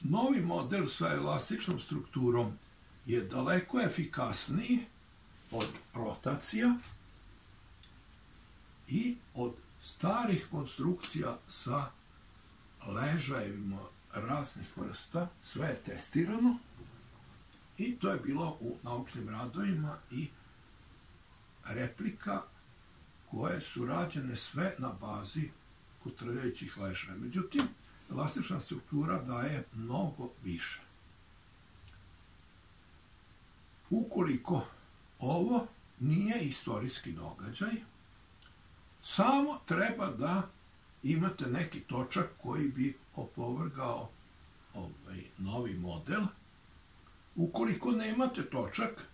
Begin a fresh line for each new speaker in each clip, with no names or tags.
novi model sa elastičnom strukturom je daleko efikasniji od rotacija i od starih konstrukcija sa ležajevima raznih vrsta, sve je testirano i to je bilo u naučnim radovima i replika koje su rađene sve na bazi kotrljajućih ležaja. Međutim, elastična struktura daje mnogo više. Ukoliko ovo nije istorijski događaj, samo treba da imate neki točak koji bi opovrgao ovaj novi model. Ukoliko nemate točak,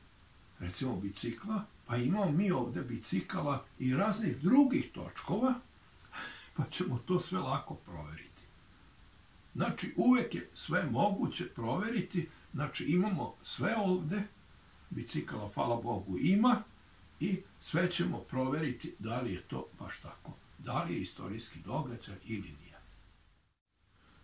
recimo bicikla, pa imamo mi ovde bicikala i raznih drugih točkova, pa ćemo to sve lako proveriti. Znači, uvek je sve moguće proveriti, znači imamo sve ovde, bicikala, hvala Bogu, ima i sve ćemo proveriti da li je to baš tako. Da li je istorijski događaj ili nije.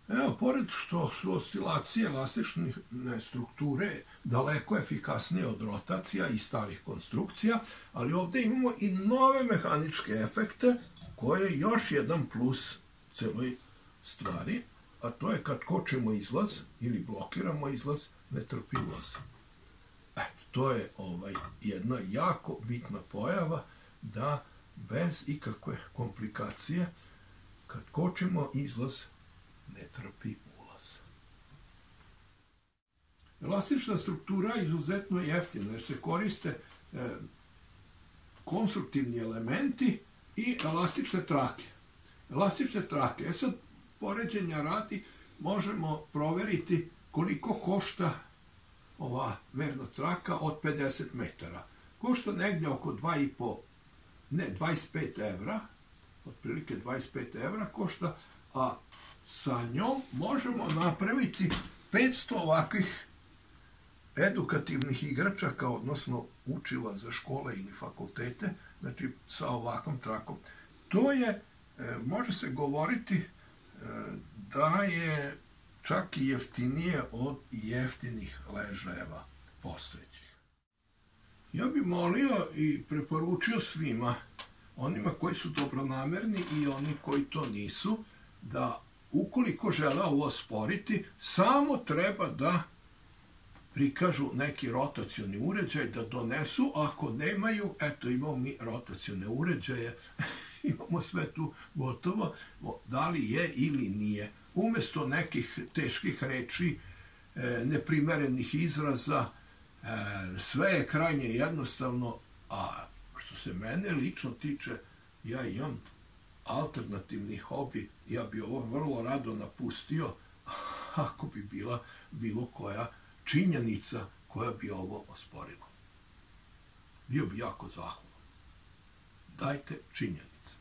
Evo, pored što su oscilacije elastične strukture daleko efikasnije od rotacija i starih konstrukcija, ali ovde imamo i nove mehaničke efekte koje je još jedan plus celoj stvari, a to je kad kočemo izlaz ili blokiramo izlaz, ne trpi ulaz. Eto, to je ovaj jedna jako bitna pojava da bez ikakve komplikacije kad kočimo izlaz ne trpi ulaz. Elastična struktura izuzetno je jeftina jer se koriste e, konstruktivni elementi i elastične trake. Elastične trake. E sad, poređenja radi, možemo proveriti koliko košta ova merna traka od 50 metara. Košta negdje oko 2,5, ne, 25 evra, otprilike 25 evra košta, a sa njom možemo napraviti 500 ovakvih edukativnih igračaka, odnosno učila za škole ili fakultete, znači sa ovakvom trakom. To je, e, može se govoriti da je čak i jeftinije od jeftinih ležajeva postojećih. Ja bih molio i preporučio svima, onima koji su dobronamerni i oni koji to nisu, da ukoliko žele ovo sporiti, samo treba da prikažu neki rotacioni uređaj, da donesu, ako nemaju, eto imamo mi rotacione uređaje, imamo sve tu gotovo, da li je ili nije. Umesto nekih teških reči, e, neprimerenih izraza, e, sve je krajnje jednostavno, a što se mene lično tiče, ja imam alternativni hobi, ja bi ovo vrlo rado napustio ako bi bila bilo koja činjenica koja bi ovo osporila. Bio bi jako zahvalan. Dajte činjenice.